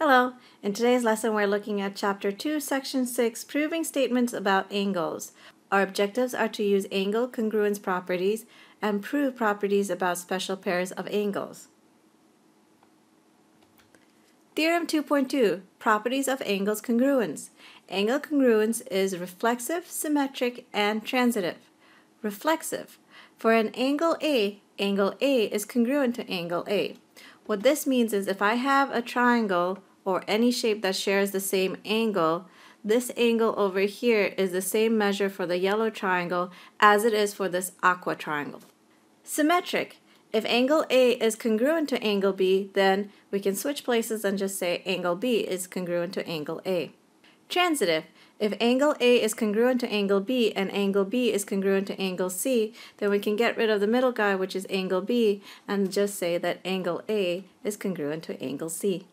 Hello. In today's lesson, we're looking at Chapter 2, Section 6, Proving Statements about Angles. Our objectives are to use angle congruence properties and prove properties about special pairs of angles. Theorem 2.2, Properties of Angles Congruence. Angle congruence is reflexive, symmetric, and transitive. Reflexive. For an angle A, angle A is congruent to angle A. What this means is if I have a triangle or any shape that shares the same angle, this angle over here is the same measure for the yellow triangle as it is for this aqua triangle. Symmetric. If angle A is congruent to angle B, then we can switch places and just say angle B is congruent to angle A. Transitive. If angle A is congruent to angle B and angle B is congruent to angle C, then we can get rid of the middle guy, which is angle B, and just say that angle A is congruent to angle C.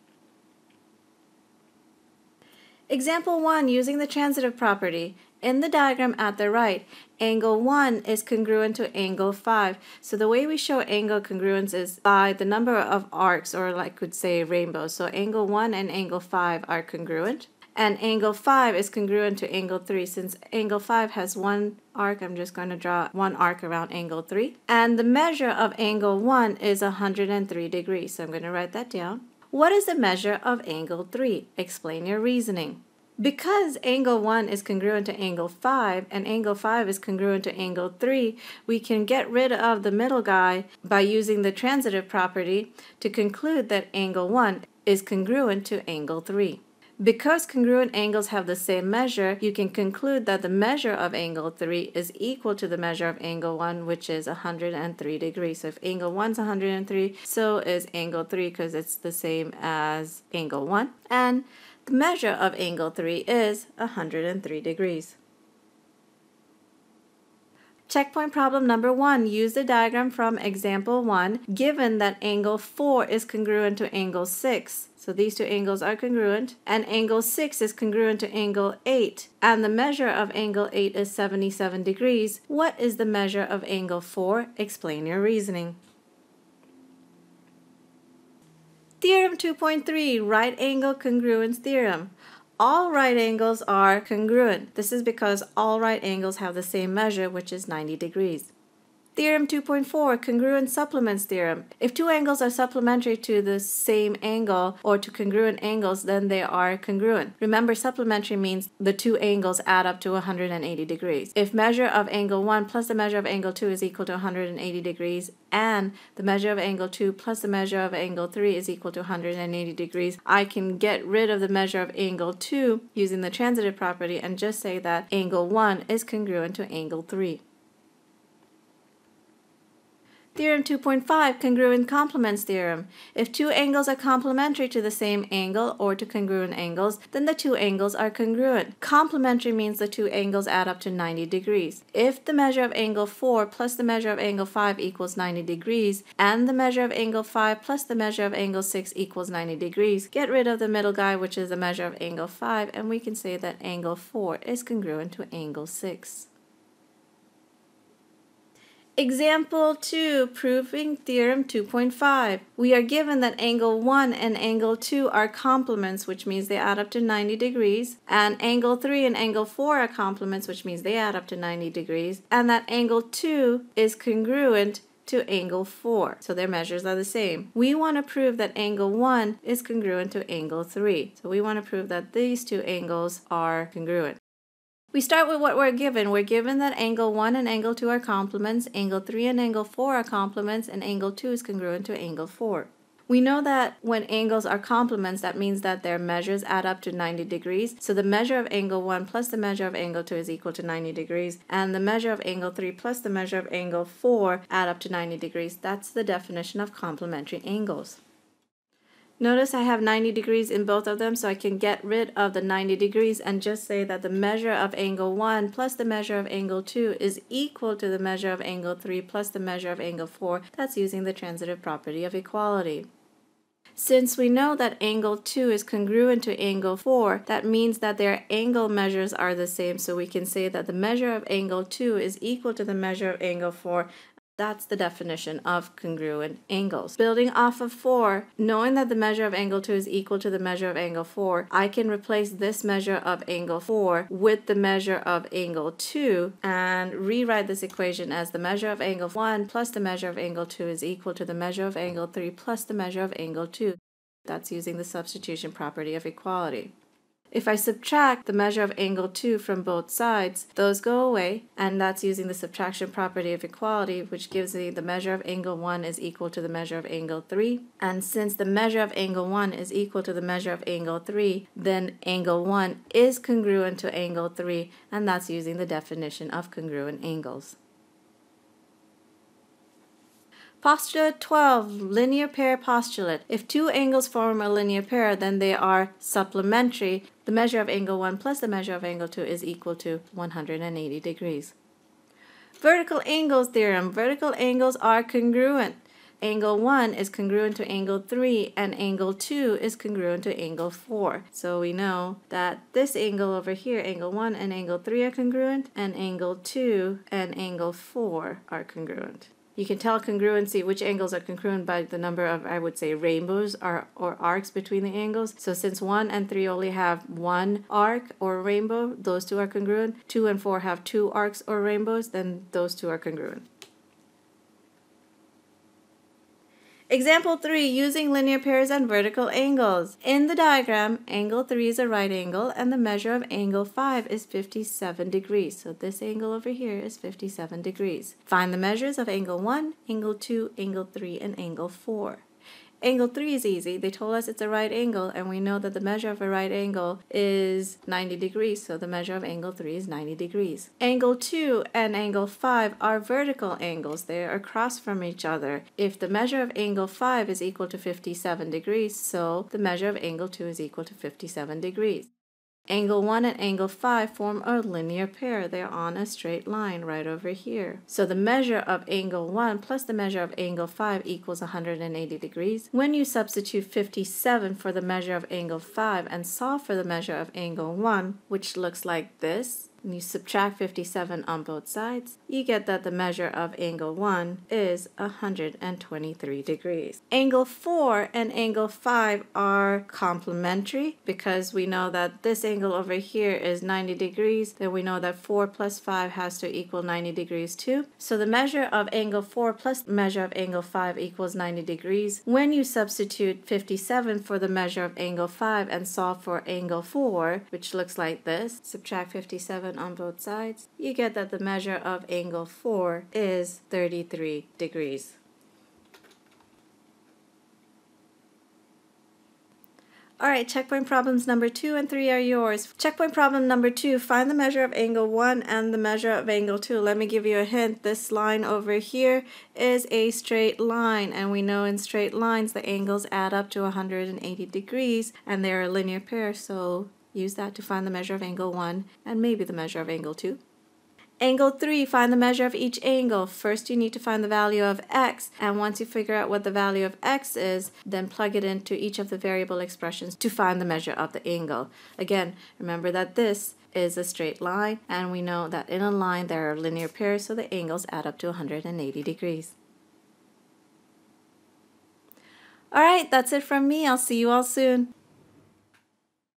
Example 1 using the transitive property. In the diagram at the right, angle 1 is congruent to angle 5. So the way we show angle congruence is by the number of arcs, or like could say rainbows. So angle 1 and angle 5 are congruent. And angle 5 is congruent to angle 3. Since angle 5 has one arc, I'm just going to draw one arc around angle 3. And the measure of angle 1 is 103 degrees. So I'm going to write that down. What is the measure of angle 3? Explain your reasoning. Because angle 1 is congruent to angle 5 and angle 5 is congruent to angle 3, we can get rid of the middle guy by using the transitive property to conclude that angle 1 is congruent to angle 3. Because congruent angles have the same measure, you can conclude that the measure of angle 3 is equal to the measure of angle 1, which is 103 degrees. So if angle 1 is 103, so is angle 3 because it's the same as angle 1. And the measure of angle 3 is 103 degrees. Checkpoint problem number one. Use the diagram from example one, given that angle 4 is congruent to angle 6. So these two angles are congruent, and angle 6 is congruent to angle 8, and the measure of angle 8 is 77 degrees. What is the measure of angle 4? Explain your reasoning. Theorem 2.3, right angle congruence theorem all right angles are congruent. This is because all right angles have the same measure, which is 90 degrees. Theorem 2.4, congruent supplements theorem. If two angles are supplementary to the same angle or to congruent angles, then they are congruent. Remember, supplementary means the two angles add up to 180 degrees. If measure of angle 1 plus the measure of angle 2 is equal to 180 degrees, and the measure of angle 2 plus the measure of angle 3 is equal to 180 degrees, I can get rid of the measure of angle 2 using the transitive property and just say that angle 1 is congruent to angle 3. Theorem 2.5, congruent complements theorem. If two angles are complementary to the same angle or to congruent angles, then the two angles are congruent. Complementary means the two angles add up to 90 degrees. If the measure of angle 4 plus the measure of angle 5 equals 90 degrees, and the measure of angle 5 plus the measure of angle 6 equals 90 degrees, get rid of the middle guy, which is the measure of angle 5, and we can say that angle 4 is congruent to angle 6. Example 2, proving theorem 2.5. We are given that angle 1 and angle 2 are complements, which means they add up to 90 degrees, and angle 3 and angle 4 are complements, which means they add up to 90 degrees, and that angle 2 is congruent to angle 4. So their measures are the same. We want to prove that angle 1 is congruent to angle 3. So we want to prove that these two angles are congruent. We start with what we're given. We're given that angle 1 and angle 2 are complements, angle 3 and angle 4 are complements, and angle 2 is congruent to angle 4. We know that when angles are complements, that means that their measures add up to 90 degrees. So the measure of angle 1 plus the measure of angle 2 is equal to 90 degrees. And the measure of angle 3 plus the measure of angle 4 add up to 90 degrees. That's the definition of complementary angles. Notice I have 90 degrees in both of them, so I can get rid of the 90 degrees and just say that the measure of angle 1 plus the measure of angle 2 is equal to the measure of angle 3 plus the measure of angle 4. That's using the transitive property of equality. Since we know that angle 2 is congruent to angle 4, that means that their angle measures are the same, so we can say that the measure of angle 2 is equal to the measure of angle 4 That's the definition of congruent angles. Building off of 4, knowing that the measure of angle 2 is equal to the measure of angle 4, I can replace this measure of angle 4 with the measure of angle 2 and rewrite this equation as the measure of angle 1 plus the measure of angle 2 is equal to the measure of angle 3 plus the measure of angle 2. That's using the substitution property of equality. If I subtract the measure of angle 2 from both sides, those go away, and that's using the subtraction property of equality, which gives me the measure of angle 1 is equal to the measure of angle 3. And since the measure of angle 1 is equal to the measure of angle 3, then angle 1 is congruent to angle 3, and that's using the definition of congruent angles. Postulate 12, linear pair postulate. If two angles form a linear pair, then they are supplementary. The measure of angle 1 plus the measure of angle 2 is equal to 180 degrees. Vertical angles theorem. Vertical angles are congruent. Angle 1 is congruent to angle 3 and angle 2 is congruent to angle 4. So we know that this angle over here, angle 1 and angle 3 are congruent and angle 2 and angle 4 are congruent. You can tell congruency, which angles are congruent by the number of, I would say, rainbows or, or arcs between the angles. So since 1 and 3 only have one arc or rainbow, those two are congruent. 2 and 4 have two arcs or rainbows, then those two are congruent. Example 3, using linear pairs and vertical angles. In the diagram, angle 3 is a right angle and the measure of angle 5 is 57 degrees. So this angle over here is 57 degrees. Find the measures of angle 1, angle 2, angle 3, and angle 4. Angle 3 is easy. They told us it's a right angle, and we know that the measure of a right angle is 90 degrees, so the measure of angle 3 is 90 degrees. Angle 2 and angle 5 are vertical angles. They are across from each other. If the measure of angle 5 is equal to 57 degrees, so the measure of angle 2 is equal to 57 degrees. Angle 1 and angle 5 form a linear pair. They're on a straight line right over here. So the measure of angle 1 plus the measure of angle 5 equals 180 degrees. When you substitute 57 for the measure of angle 5 and solve for the measure of angle 1, which looks like this, and you subtract 57 on both sides, you get that the measure of angle 1 is 123 degrees. Angle 4 and angle 5 are complementary because we know that this angle over here is 90 degrees, then we know that 4 plus 5 has to equal 90 degrees too. So the measure of angle 4 plus measure of angle 5 equals 90 degrees. When you substitute 57 for the measure of angle 5 and solve for angle 4, which looks like this, subtract 57 on both sides, you get that the measure of angle 4 is 33 degrees. All right, checkpoint problems number two and three are yours. Checkpoint problem number two, find the measure of angle one and the measure of angle two. Let me give you a hint. This line over here is a straight line, and we know in straight lines the angles add up to 180 degrees, and they're a linear pair, so Use that to find the measure of angle 1 and maybe the measure of angle 2. Angle 3, find the measure of each angle. First you need to find the value of x, and once you figure out what the value of x is, then plug it into each of the variable expressions to find the measure of the angle. Again, remember that this is a straight line, and we know that in a line there are linear pairs, so the angles add up to 180 degrees. Alright, that's it from me. I'll see you all soon.